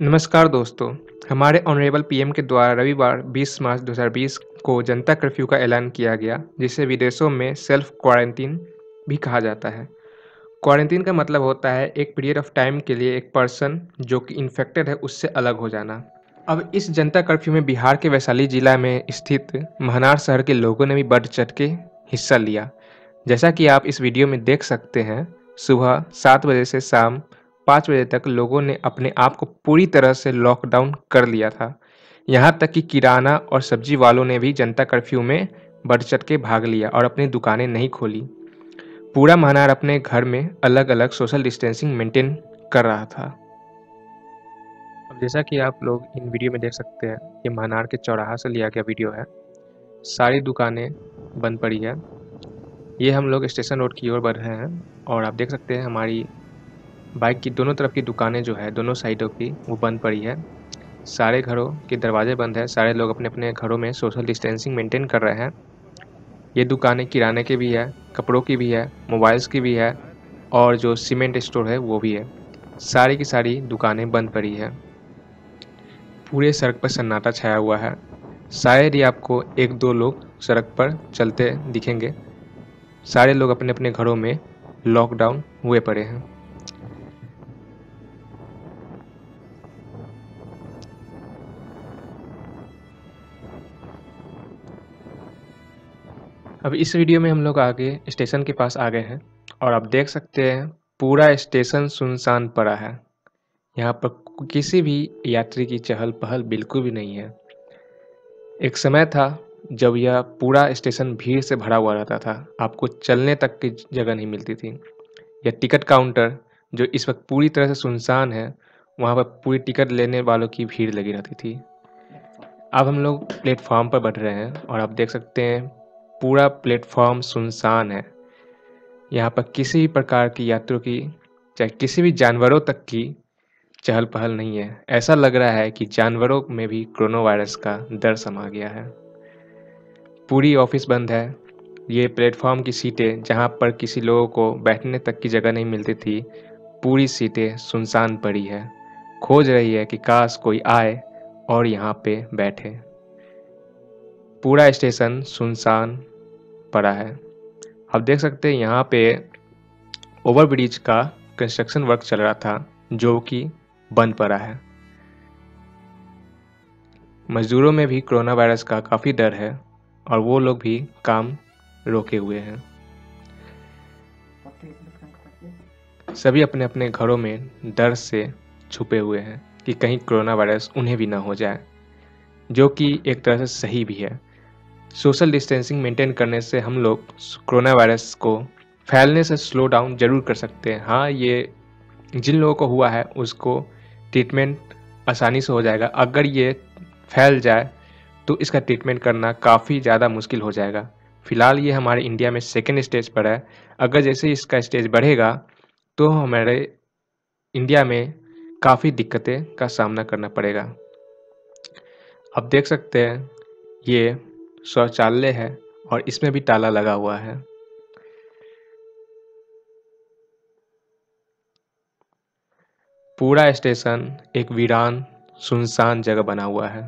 नमस्कार दोस्तों, हमारे ऑनरेबल पीएम के द्वारा रविवार 20 मार्च 2020 को जनता कर्फ्यू का ऐलान किया गया, जिसे विदेशों में सेल्फ क्वारंटीन भी कहा जाता है। क्वारंटीन का मतलब होता है एक पीरियड ऑफ़ टाइम के लिए एक पर्सन जो कि इन्फेक्टेड है, उससे अलग हो जाना। अब इस जनता कर्फ्यू में बिहार के वैशाली जिला में स्थित महनार शहर के लोगों ने भी बढ़ चढ़ के हिस्सा लिया। जैसा कि आप इस वीडियो में देख सकते हैं, सुबह सात बजे से शाम पाँच बजे तक लोगों ने अपने आप को पूरी तरह से लॉकडाउन कर लिया था। यहाँ तक कि किराना और सब्ज़ी वालों ने भी जनता कर्फ्यू में बढ़ चढ़ के भाग लिया और अपनी दुकानें नहीं खोली। पूरा महानार अपने घर में अलग अलग सोशल डिस्टेंसिंग मेंटेन कर रहा था। अब जैसा कि आप लोग इन वीडियो में देख सकते हैं, ये महानार के चौराहा से लिया गया वीडियो है। सारी दुकानें बंद पड़ी है। ये हम लोग स्टेशन रोड की ओर बढ़ रहे हैं और आप देख सकते हैं हमारी बाइक की दोनों तरफ़ की दुकानें जो है, दोनों साइडों की, वो बंद पड़ी है। सारे घरों के दरवाजे बंद है। सारे लोग अपने अपने घरों में सोशल डिस्टेंसिंग मेंटेन कर रहे हैं। ये दुकानें किराने की भी है, कपड़ों की भी है मोबाइल्स की भी है और जो सीमेंट स्टोर है, वो भी है। सारी की सारी दुकानें बंद पड़ी है। पूरे सड़क पर सन्नाटा छाया हुआ है। शायद ही आपको एक दो लोग सड़क पर चलते दिखेंगे। सारे लोग अपने अपने घरों में लॉकडाउन हुए पड़े हैं। अब इस वीडियो में हम लोग आगे स्टेशन के पास आ गए हैं और आप देख सकते हैं पूरा स्टेशन सुनसान पड़ा है। यहाँ पर किसी भी यात्री की चहल पहल बिल्कुल भी नहीं है। एक समय था जब यह पूरा स्टेशन भीड़ से भरा हुआ रहता था। आपको चलने तक की जगह नहीं मिलती थी। यह टिकट काउंटर, जो इस वक्त पूरी तरह से सुनसान है, वहाँ पर पूरी टिकट लेने वालों की भीड़ लगी रहती थी। अब हम लोग प्लेटफॉर्म पर बढ़ रहे हैं और आप देख सकते हैं पूरा प्लेटफॉर्म सुनसान है। यहाँ पर किसी भी प्रकार की यात्रियों की, चाहे किसी भी जानवरों तक की चहल पहल नहीं है। ऐसा लग रहा है कि जानवरों में भी कोरोना वायरस का डर समा गया है। पूरी ऑफ़िस बंद है। ये प्लेटफॉर्म की सीटें जहाँ पर किसी लोगों को बैठने तक की जगह नहीं मिलती थी, पूरी सीटें सुनसान पड़ी है। खोज रही है कि काश कोई आए और यहाँ पे बैठे। पूरा स्टेशन सुनसान पड़ा है। आप देख सकते हैं यहाँ पे ओवर ब्रिज का कंस्ट्रक्शन वर्क चल रहा था, जो कि बंद पड़ा है। मजदूरों में भी कोरोना वायरस का काफ़ी डर है और वो लोग भी काम रोके हुए हैं। सभी अपने अपने घरों में डर से छुपे हुए हैं कि कहीं कोरोना वायरस उन्हें भी ना हो जाए, जो कि एक तरह से सही भी है। सोशल डिस्टेंसिंग मेंटेन करने से हम लोग कोरोना वायरस को फैलने से स्लो डाउन ज़रूर कर सकते हैं। हाँ ये जिन लोगों को हुआ है, उसको ट्रीटमेंट आसानी से हो जाएगा। अगर ये फैल जाए तो इसका ट्रीटमेंट करना काफ़ी ज़्यादा मुश्किल हो जाएगा। फ़िलहाल ये हमारे इंडिया में सेकेंड स्टेज पर है। अगर जैसे इसका स्टेज बढ़ेगा तो हमारे इंडिया में काफ़ी दिक्कतें का सामना करना पड़ेगा। आप देख सकते हैं, ये शौचालय है और इसमें भी ताला लगा हुआ है। पूरा स्टेशन एक वीरान, सुनसान जगह बना हुआ है।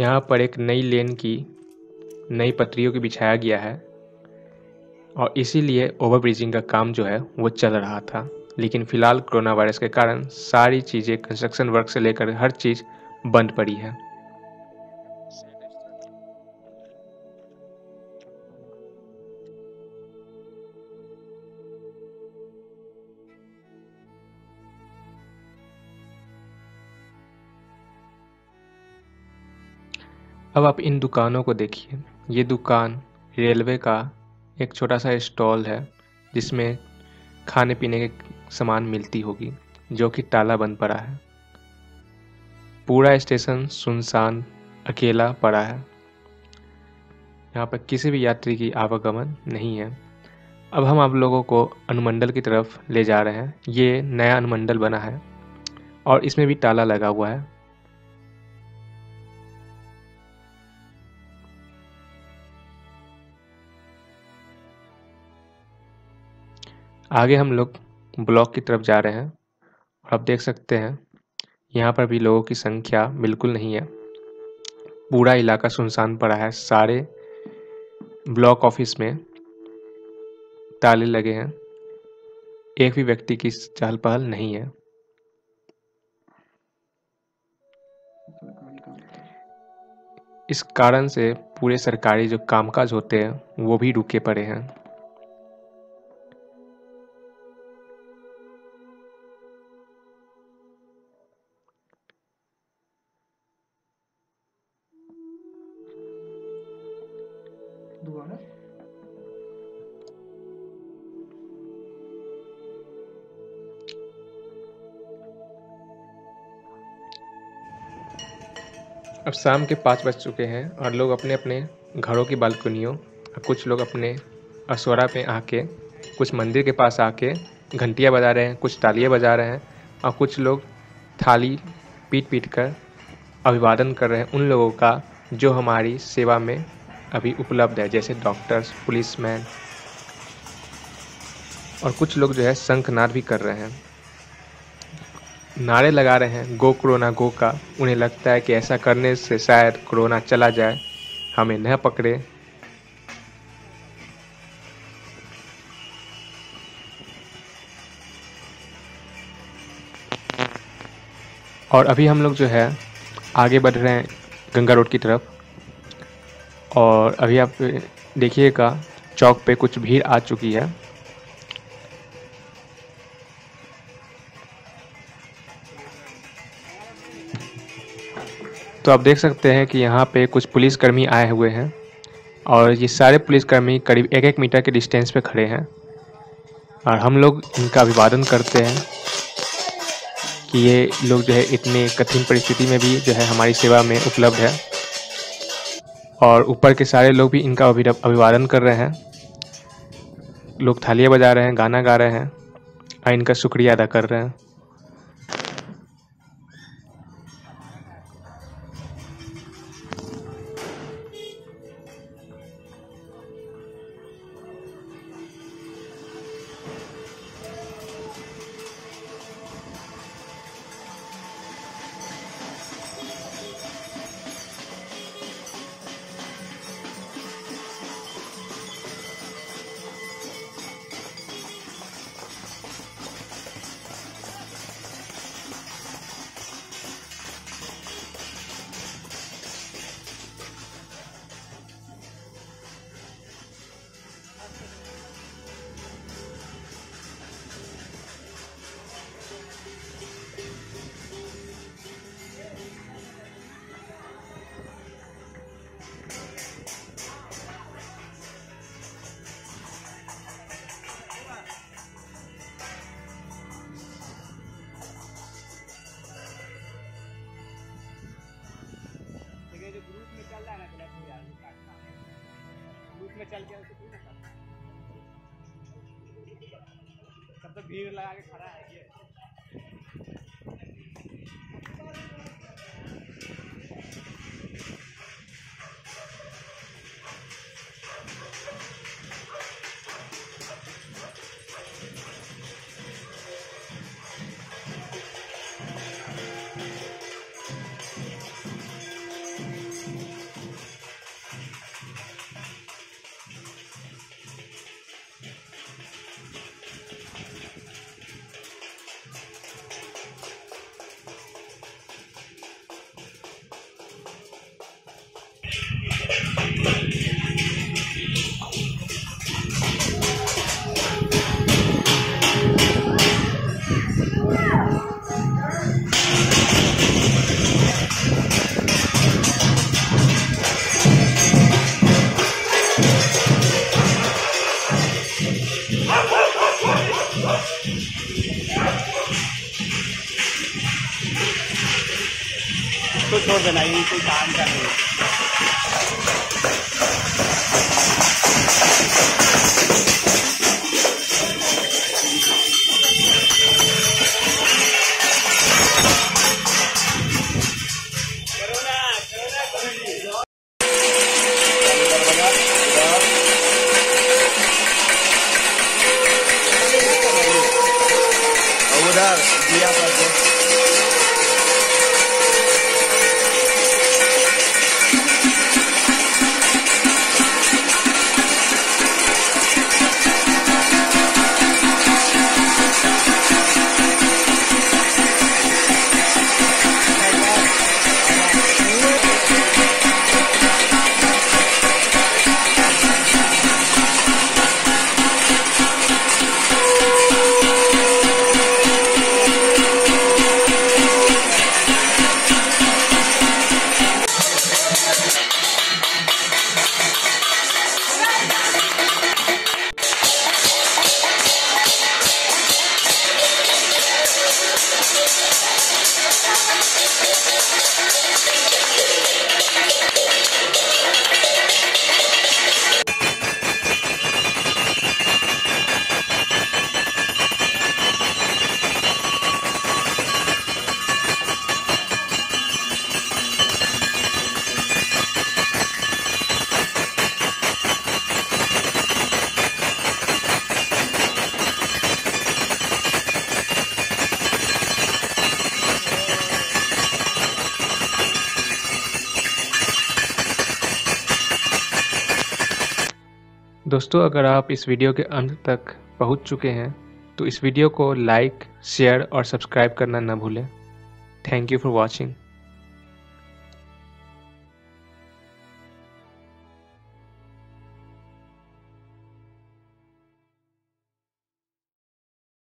यहाँ पर एक नई लेन की, नई पटरियों की बिछाया गया है। और इसीलिए ओवरब्रिजिंग का काम जो है, वो चल रहा था। लेकिन फ़िलहाल कोरोना वायरस के कारण सारी चीज़ें कंस्ट्रक्शन वर्क से लेकर हर चीज़ बंद पड़ी है। अब आप इन दुकानों को देखिए। ये दुकान रेलवे का एक छोटा सा स्टॉल है, जिसमें खाने पीने के सामान मिलती होगी, जो कि ताला बंद पड़ा है। पूरा स्टेशन सुनसान, अकेला पड़ा है। यहाँ पर किसी भी यात्री की आवागमन नहीं है। अब हम आप लोगों को अनुमंडल की तरफ़ ले जा रहे हैं। ये नया अनुमंडल बना है और इसमें भी ताला लगा हुआ है। आगे हम लोग ब्लॉक की तरफ़ जा रहे हैं और आप देख सकते हैं, यहाँ पर भी लोगों की संख्या बिल्कुल नहीं है। पूरा इलाका सुनसान पड़ा है। सारे ब्लॉक ऑफ़िस में ताले लगे हैं। एक भी व्यक्ति की चहल पहल नहीं है। इस कारण से पूरे सरकारी जो कामकाज होते हैं, वो भी रुके पड़े हैं। अब शाम के पाँच बज चुके हैं और लोग अपने अपने घरों की बालकनियों कुछ लोग अपने असोरा पे आके, कुछ मंदिर के पास आके घंटियाँ बजा रहे हैं, कुछ तालियाँ बजा रहे हैं और कुछ लोग थाली पीट पीट कर अभिवादन कर रहे हैं उन लोगों का जो हमारी सेवा में अभी उपलब्ध है, जैसे डॉक्टर्स पुलिसमैन और कुछ लोग जो है शंखनाद भी कर रहे हैं। नारे लगा रहे हैं। गो कोरोना, गो का। उन्हें लगता है कि ऐसा करने से शायद कोरोना चला जाए। हमें न पकड़े। और अभी हम लोग जो है, आगे बढ़ रहे हैं गंगा रोड की तरफ़। और अभी आप देखिएगा, चौक पे कुछ भीड़ आ चुकी है। तो आप देख सकते हैं कि यहाँ पे कुछ पुलिसकर्मी आए हुए हैं और ये सारे पुलिसकर्मी करीब एक एक मीटर के डिस्टेंस पे खड़े हैं और हम लोग इनका अभिवादन करते हैं कि ये लोग जो है इतने कठिन परिस्थिति में भी जो है हमारी सेवा में उपलब्ध है और ऊपर के सारे लोग भी इनका अभिवादन कर रहे हैं। लोग थालियाँ बजा रहे हैं, गाना गा रहे हैं और इनका शुक्रिया अदा कर रहे हैं। में चल कोई तब तो भीड़ लगा के खड़ा है ये। तो छोड़ देना ये कोई काम का नहीं। है दोस्तों, अगर आप इस वीडियो के अंत तक पहुँच चुके हैं तो इस वीडियो को लाइक शेयर और सब्सक्राइब करना न भूलें। Thank you for watching